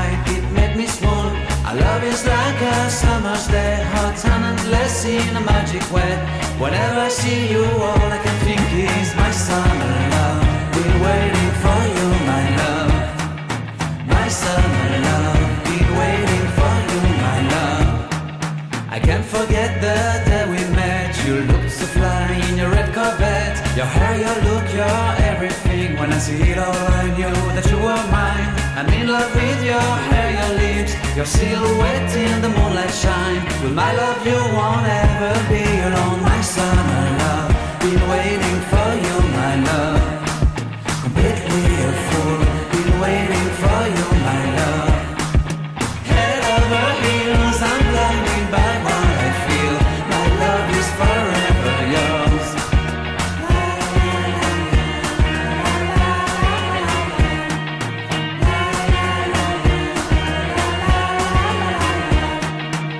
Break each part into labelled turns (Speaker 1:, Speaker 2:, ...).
Speaker 1: bright, it made me swoon. Our love is like a summer's day, hot and endless in a magic way. Whenever I see you, all I can think is my summer love. Been waiting for you, my love. My summer love. Been waiting for you, my love. I can't forget the day we met. You looked so fly in your red Corvette. Your hair, your look, your everything. When I see it all, I'm in love with your hair, your lips, your silhouette in the moonlight shine. With my love, you won't ever be alone. My summer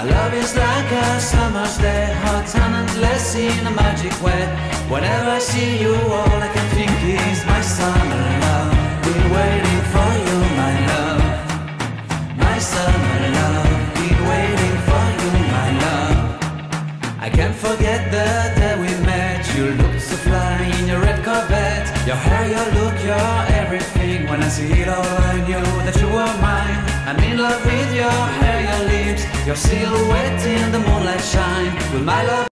Speaker 1: Our love is like a summer's day, hot and endless in a magic way. Whenever I see you, all I can think is my summer love. Been waiting for you, my love. My summer love, been waiting for you, my love. I can't forget the day we met. You looked so fly in your red Corvette. Your hair, your look, your everything. When I see it all, I knew that you were mine. I'm in love your silhouette in the moonlight shine. With my love.